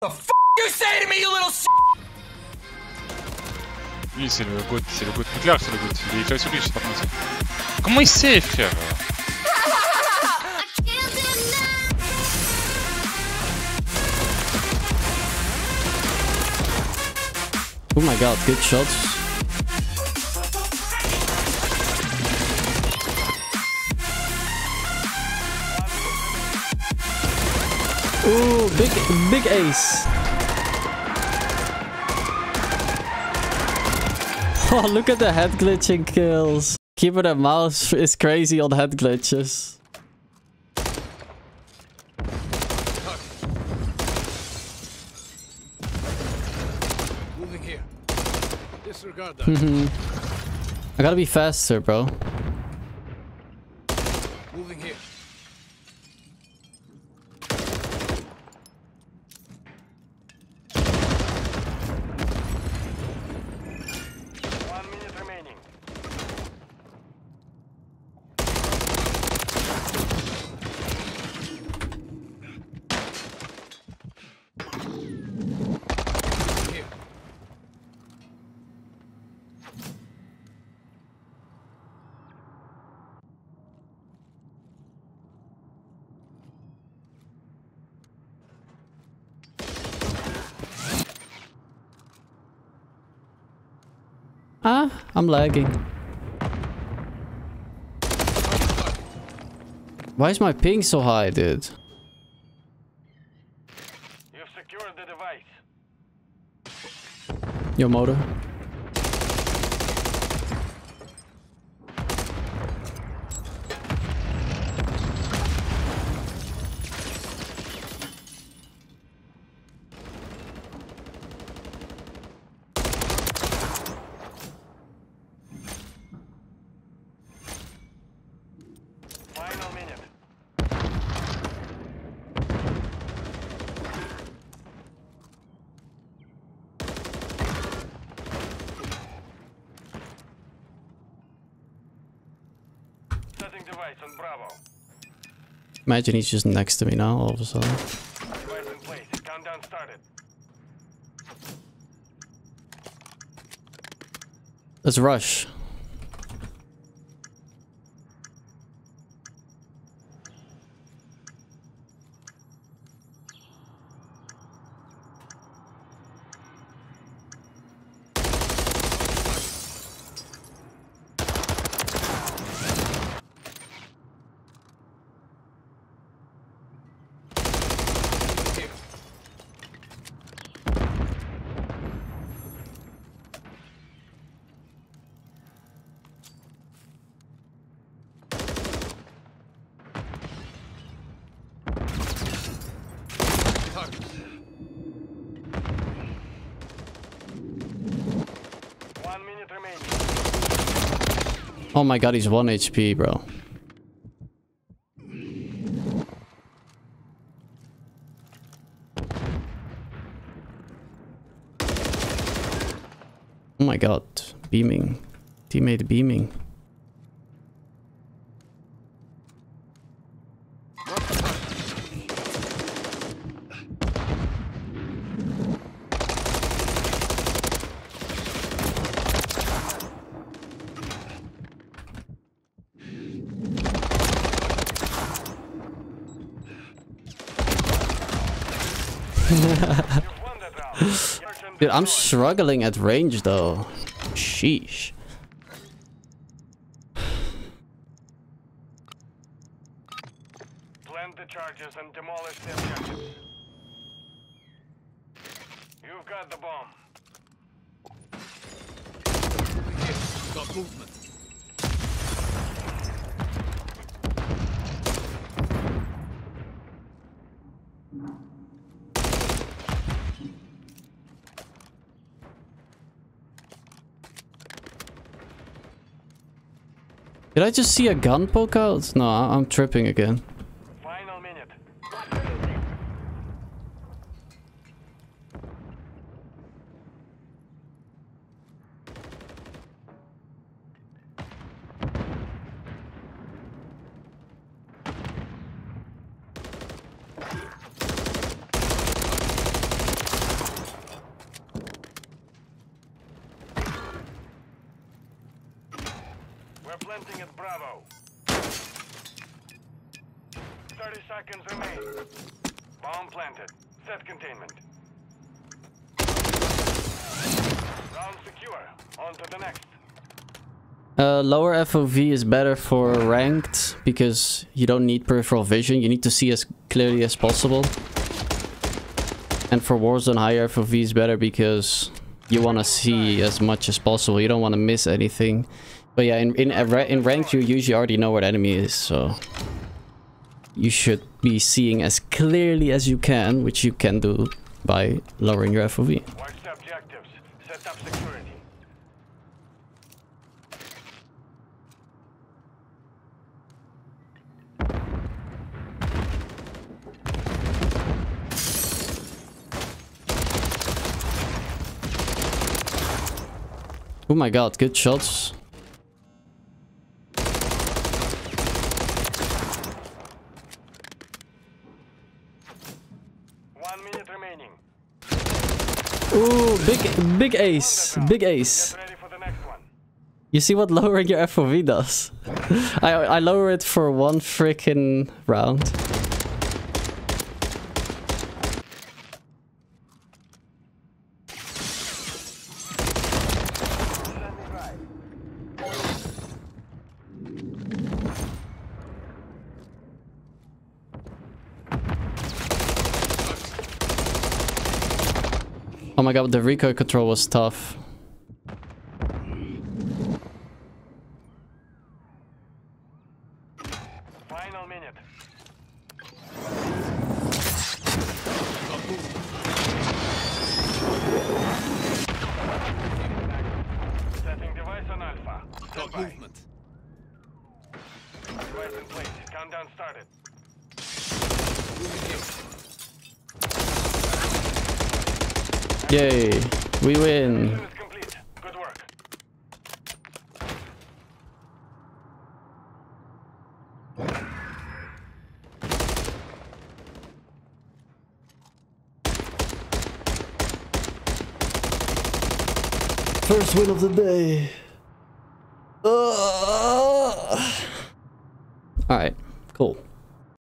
The f you say to me, you little s Lui, c'est le GOAT, c'est le GOAT. C'est clair que c'est le GOAT. Il est clair sur lui, je sais pas comment c'est. Comment il sait, frère Oh my god, good shots. Ooh, big, big ace. Oh, look at the head glitching kills. Keyboard and mouse is crazy on head glitches. Moving here. Disregard that. Mm-hmm. I gotta be faster, bro. Ah, I'm lagging. Why is my ping so high, dude? You've secured the device. Your motor. Final minute. Setting device on Bravo. Imagine he's just next to me now all of a sudden. Device in place. Countdown started. Let's rush. Here. Target. One minute remaining. Oh my god, he's 1 HP, bro. Oh my god, beaming. Teammate beaming. Dude, I'm struggling at range though. Sheesh. Plant the charges and demolish the objectives. You've got the bomb. Got movement. Did I just see a gun poke out? No, I'm tripping again. Final minute. Planting at Bravo. 30 seconds remain. Bomb planted. Set containment. Round secure. On to the next. Uh, lower FOV is better for ranked because you don't need peripheral vision. You need to see as clearly as possible. And for Warzone, higher FOV is better because you want to see as much as possible. You don't want to miss anything. But yeah, in in, uh, a in ranked, you usually already know where the enemy is, so you should be seeing as clearly as you can, which you can do by lowering your FOV. Watch the objectives. Set up security. Oh my god, good shots. One minute remaining. Ooh, big big ace, big ace. Get ready for the next one. You see what lowering your FOV does? I I lower it for one freaking round. Oh my god, the recoil control was tough. Final minute. Setting device on Alpha. Stand Got by. movement. Device in place. Countdown started. Yay, we win. First win of the day. Alright.